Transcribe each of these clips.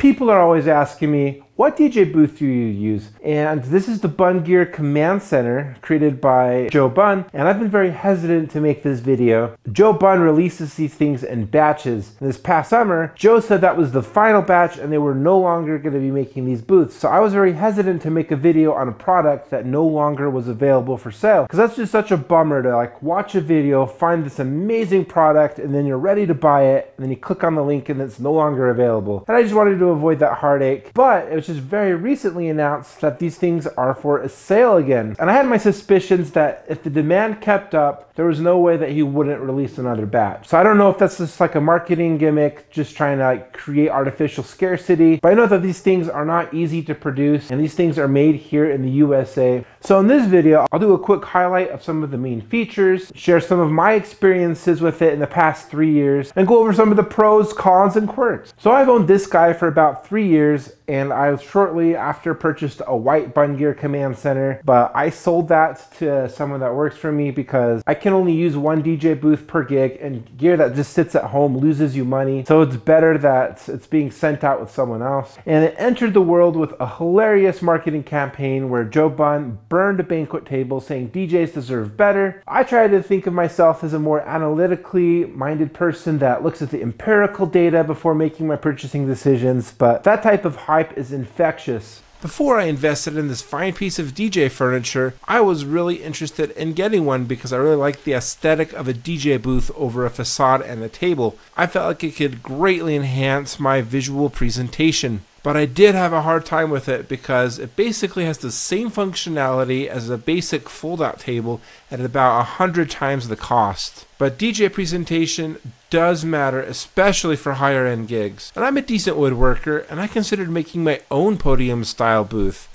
People are always asking me, what DJ booth do you use? And this is the Bunn Gear Command Center created by Joe Bunn, and I've been very hesitant to make this video. Joe Bunn releases these things in batches. And this past summer, Joe said that was the final batch and they were no longer going to be making these booths. So I was very hesitant to make a video on a product that no longer was available for sale. Because that's just such a bummer to like watch a video, find this amazing product, and then you're ready to buy it, and then you click on the link and it's no longer available. And I just wanted to avoid that heartache. But it was just very recently announced that these things are for a sale again. And I had my suspicions that if the demand kept up, there was no way that he wouldn't release another batch. So I don't know if that's just like a marketing gimmick, just trying to like create artificial scarcity. But I know that these things are not easy to produce and these things are made here in the USA. So in this video, I'll do a quick highlight of some of the main features, share some of my experiences with it in the past three years, and go over some of the pros, cons, and quirks. So I've owned this guy for about three years and I was shortly after purchased a white Bunn Gear Command Center, but I sold that to someone that works for me because I can only use one DJ booth per gig and gear that just sits at home loses you money. So it's better that it's being sent out with someone else. And it entered the world with a hilarious marketing campaign where Joe Bunn burned a banquet table saying DJs deserve better. I try to think of myself as a more analytically minded person that looks at the empirical data before making my purchasing decisions, but that type of hype is infectious. Before I invested in this fine piece of DJ furniture, I was really interested in getting one because I really liked the aesthetic of a DJ booth over a facade and a table. I felt like it could greatly enhance my visual presentation. But I did have a hard time with it because it basically has the same functionality as a basic fold out table at about a hundred times the cost. But DJ presentation does matter, especially for higher end gigs. And I'm a decent woodworker, and I considered making my own podium style booth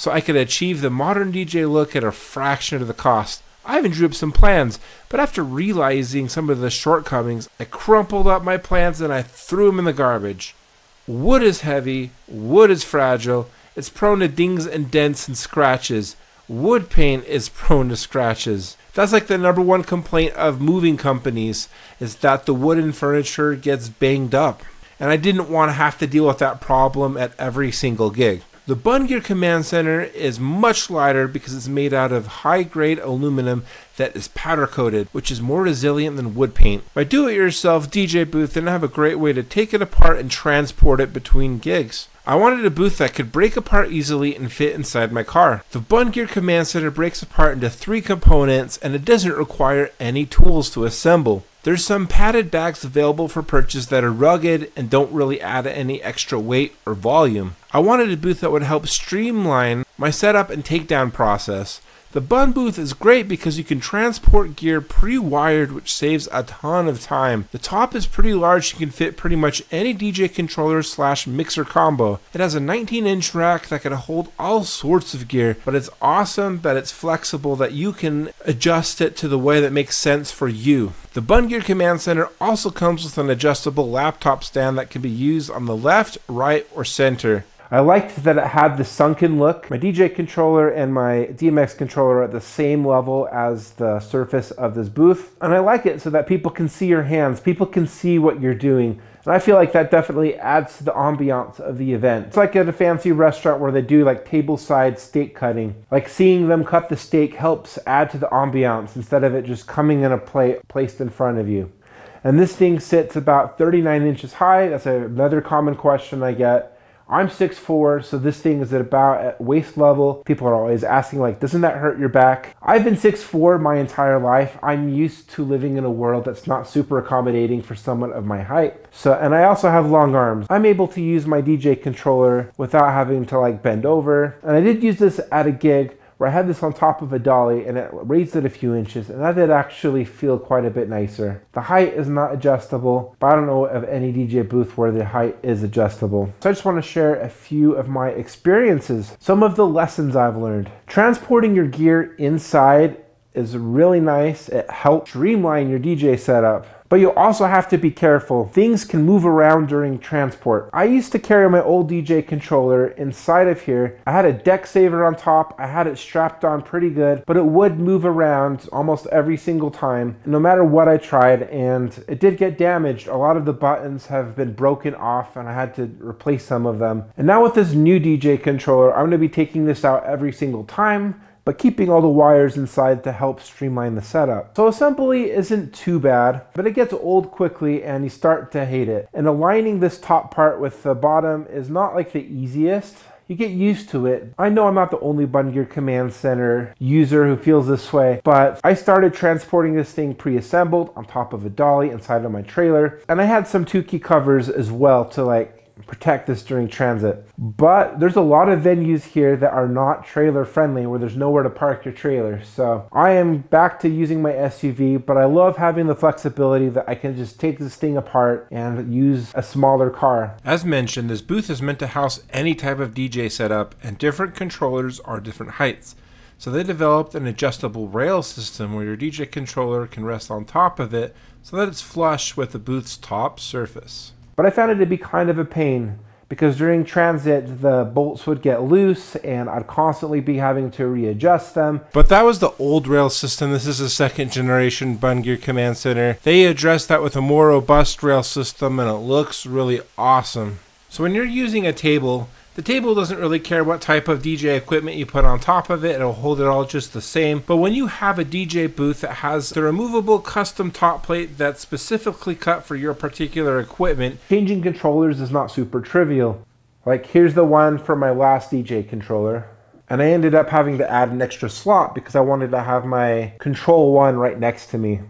so I could achieve the modern DJ look at a fraction of the cost. I even drew up some plans, but after realizing some of the shortcomings, I crumpled up my plans and I threw them in the garbage. Wood is heavy, wood is fragile, it's prone to dings and dents and scratches. Wood paint is prone to scratches. That's like the number one complaint of moving companies is that the wooden furniture gets banged up. And I didn't want to have to deal with that problem at every single gig. The Bunn Gear Command Center is much lighter because it's made out of high grade aluminum that is powder coated, which is more resilient than wood paint. My do it yourself DJ booth didn't have a great way to take it apart and transport it between gigs. I wanted a booth that could break apart easily and fit inside my car. The Bunn Gear Command Center breaks apart into three components and it doesn't require any tools to assemble. There's some padded bags available for purchase that are rugged and don't really add any extra weight or volume. I wanted a booth that would help streamline my setup and takedown process. The Bunn booth is great because you can transport gear pre-wired which saves a ton of time. The top is pretty large, you can fit pretty much any DJ controller slash mixer combo. It has a 19 inch rack that can hold all sorts of gear, but it's awesome that it's flexible that you can adjust it to the way that makes sense for you. The Gear Command Center also comes with an adjustable laptop stand that can be used on the left, right, or center. I liked that it had the sunken look. My DJ controller and my DMX controller are at the same level as the surface of this booth. And I like it so that people can see your hands. People can see what you're doing. And I feel like that definitely adds to the ambiance of the event. It's like at a fancy restaurant where they do like tableside steak cutting. Like seeing them cut the steak helps add to the ambiance instead of it just coming in a plate placed in front of you. And this thing sits about 39 inches high. That's another common question I get. I'm 6'4", so this thing is at about at waist level. People are always asking like, doesn't that hurt your back? I've been 6'4 my entire life. I'm used to living in a world that's not super accommodating for someone of my height. So, and I also have long arms. I'm able to use my DJ controller without having to like bend over. And I did use this at a gig where I had this on top of a dolly and it raised it a few inches and that did actually feel quite a bit nicer. The height is not adjustable, but I don't know of any DJ booth where the height is adjustable. So I just want to share a few of my experiences, some of the lessons I've learned. Transporting your gear inside is really nice. It helps streamline your DJ setup. But you also have to be careful. Things can move around during transport. I used to carry my old DJ controller inside of here. I had a deck saver on top. I had it strapped on pretty good, but it would move around almost every single time, no matter what I tried, and it did get damaged. A lot of the buttons have been broken off and I had to replace some of them. And now with this new DJ controller, I'm gonna be taking this out every single time but keeping all the wires inside to help streamline the setup. So assembly isn't too bad, but it gets old quickly and you start to hate it. And aligning this top part with the bottom is not like the easiest. You get used to it. I know I'm not the only Bunn Command Center user who feels this way, but I started transporting this thing pre-assembled on top of a dolly inside of my trailer. And I had some Tuki covers as well to like protect this during transit. But there's a lot of venues here that are not trailer friendly where there's nowhere to park your trailer. So I am back to using my SUV, but I love having the flexibility that I can just take this thing apart and use a smaller car. As mentioned, this booth is meant to house any type of DJ setup and different controllers are different heights. So they developed an adjustable rail system where your DJ controller can rest on top of it so that it's flush with the booth's top surface. But I found it to be kind of a pain because during transit the bolts would get loose and I'd constantly be having to readjust them. But that was the old rail system. This is a second generation Bunn Gear Command Center. They addressed that with a more robust rail system and it looks really awesome. So when you're using a table, the table doesn't really care what type of DJ equipment you put on top of it, it'll hold it all just the same. But when you have a DJ booth that has the removable custom top plate that's specifically cut for your particular equipment, changing controllers is not super trivial. Like here's the one for my last DJ controller. And I ended up having to add an extra slot because I wanted to have my control one right next to me.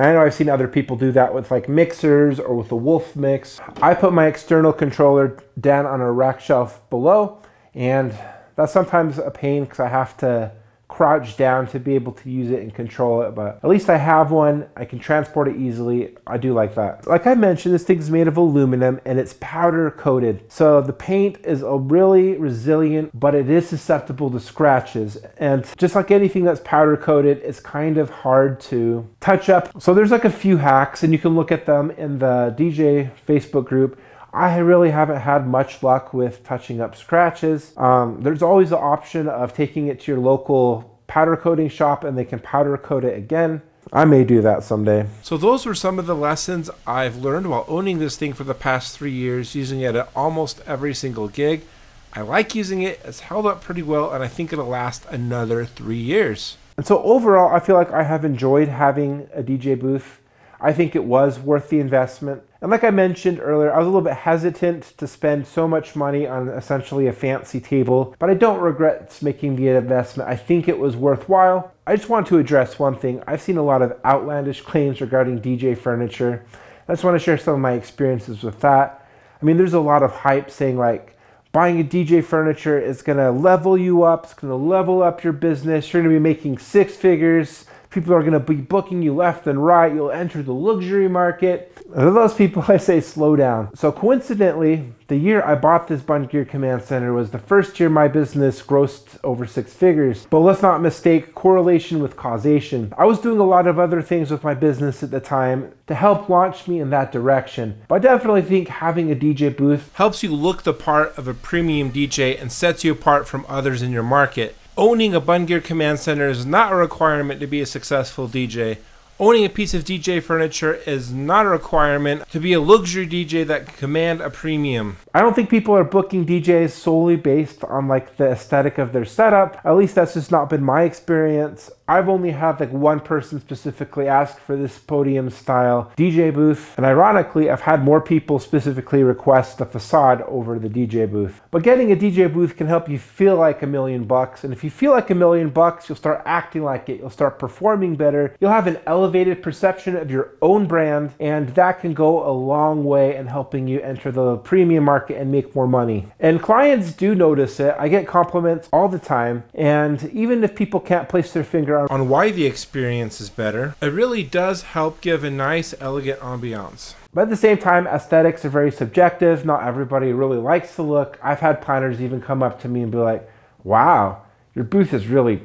And I know I've seen other people do that with like mixers or with the Wolfmix. I put my external controller down on a rack shelf below and that's sometimes a pain because I have to crouch down to be able to use it and control it, but at least I have one. I can transport it easily. I do like that. Like I mentioned, this thing is made of aluminum and it's powder coated. So the paint is a really resilient, but it is susceptible to scratches. And just like anything that's powder coated, it's kind of hard to touch up. So there's like a few hacks and you can look at them in the DJ Facebook group. I really haven't had much luck with touching up scratches. Um, there's always the option of taking it to your local powder coating shop and they can powder coat it again. I may do that someday. So those were some of the lessons I've learned while owning this thing for the past three years, using it at almost every single gig. I like using it, it's held up pretty well, and I think it'll last another three years. And so overall, I feel like I have enjoyed having a DJ booth. I think it was worth the investment. And like I mentioned earlier, I was a little bit hesitant to spend so much money on essentially a fancy table, but I don't regret making the investment. I think it was worthwhile. I just want to address one thing. I've seen a lot of outlandish claims regarding DJ furniture. I just want to share some of my experiences with that. I mean, there's a lot of hype saying like, buying a DJ furniture is gonna level you up, it's gonna level up your business, you're gonna be making six figures, People are going to be booking you left and right. You'll enter the luxury market. To those people, I say slow down. So coincidentally, the year I bought this Bunn Gear Command Center was the first year my business grossed over six figures. But let's not mistake correlation with causation. I was doing a lot of other things with my business at the time to help launch me in that direction. But I definitely think having a DJ booth helps you look the part of a premium DJ and sets you apart from others in your market. Owning a Bunn Gear Command Center is not a requirement to be a successful DJ. Owning a piece of DJ furniture is not a requirement to be a luxury DJ that can command a premium. I don't think people are booking DJs solely based on like the aesthetic of their setup. At least that's just not been my experience. I've only had like one person specifically ask for this podium style DJ booth. And ironically, I've had more people specifically request the facade over the DJ booth. But getting a DJ booth can help you feel like a million bucks. And if you feel like a million bucks, you'll start acting like it. You'll start performing better. You'll have an elevated perception of your own brand. And that can go a long way in helping you enter the premium market and make more money. And clients do notice it. I get compliments all the time. And even if people can't place their finger on why the experience is better, it really does help give a nice, elegant ambiance. But at the same time, aesthetics are very subjective. Not everybody really likes the look. I've had planners even come up to me and be like, wow, your booth is really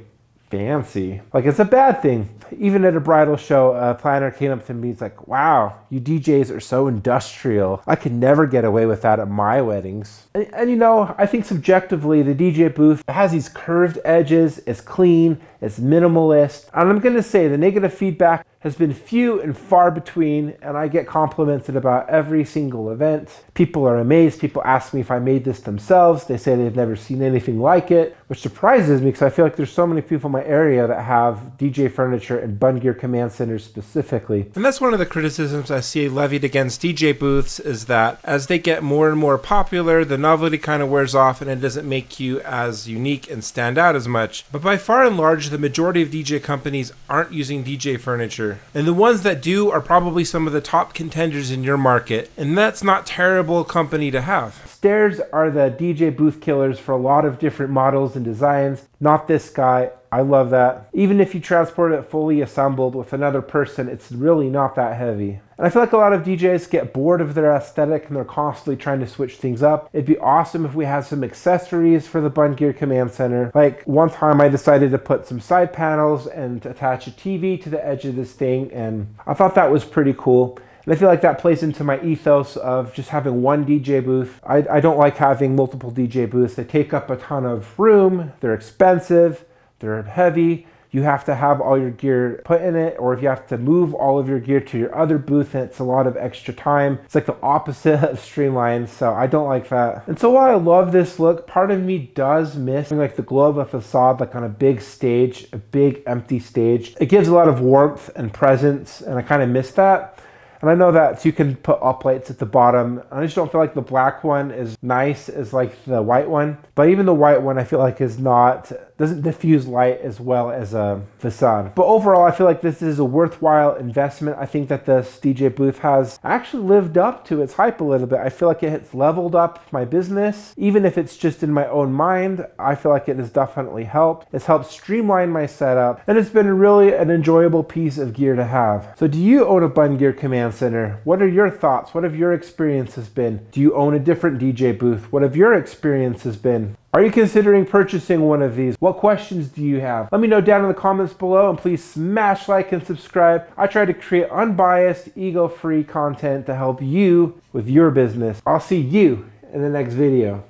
fancy. Like it's a bad thing. Even at a bridal show, a planner came up to me. And like, "Wow, you DJs are so industrial. I could never get away with that at my weddings." And, and you know, I think subjectively, the DJ booth has these curved edges. It's clean. It's minimalist. And I'm gonna say the negative feedback has been few and far between, and I get complimented about every single event. People are amazed. People ask me if I made this themselves. They say they've never seen anything like it, which surprises me because I feel like there's so many people in my area that have DJ furniture and Bunn Gear command centers specifically. And that's one of the criticisms I see levied against DJ booths is that as they get more and more popular, the novelty kind of wears off and it doesn't make you as unique and stand out as much. But by far and large, the majority of DJ companies aren't using DJ furniture. And the ones that do are probably some of the top contenders in your market. And that's not terrible company to have. Stairs are the DJ booth killers for a lot of different models and designs. Not this guy. I love that. Even if you transport it fully assembled with another person, it's really not that heavy. And I feel like a lot of DJs get bored of their aesthetic and they're constantly trying to switch things up. It'd be awesome if we had some accessories for the Bunn Gear Command Center. Like one time I decided to put some side panels and attach a TV to the edge of this thing and I thought that was pretty cool. And I feel like that plays into my ethos of just having one DJ booth. I, I don't like having multiple DJ booths. They take up a ton of room, they're expensive, they're heavy. You have to have all your gear put in it, or if you have to move all of your gear to your other booth, and it's a lot of extra time. It's like the opposite of streamlined, so I don't like that. And so while I love this look, part of me does miss like the glow of a facade, like on a big stage, a big empty stage. It gives a lot of warmth and presence, and I kind of miss that. And I know that you can put up lights at the bottom. I just don't feel like the black one is nice as like the white one. But even the white one I feel like is not, doesn't diffuse light as well as a facade. But overall, I feel like this is a worthwhile investment. I think that this DJ booth has actually lived up to its hype a little bit. I feel like it has leveled up my business. Even if it's just in my own mind, I feel like it has definitely helped. It's helped streamline my setup and it's been really an enjoyable piece of gear to have. So do you own a Bunn Gear Command Command Center. What are your thoughts? What have your experiences been? Do you own a different DJ booth? What have your experiences been? Are you considering purchasing one of these? What questions do you have? Let me know down in the comments below and please smash like and subscribe. I try to create unbiased, ego-free content to help you with your business. I'll see you in the next video.